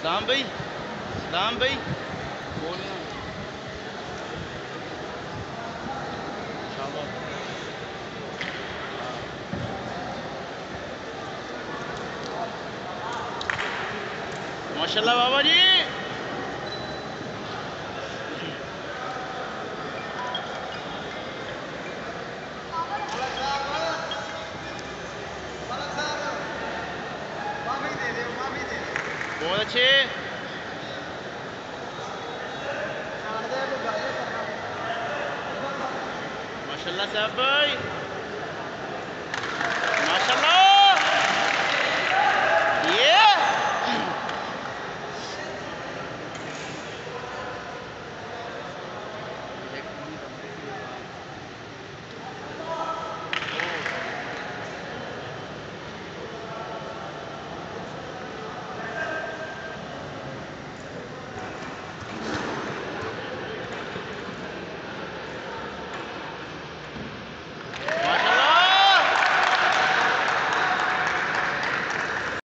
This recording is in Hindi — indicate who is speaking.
Speaker 1: सलाम भाई सलाम भाई बोलना माशाल्लाह बाबा जी बहुत अच्छे। माशाल्लाह साहब भाई।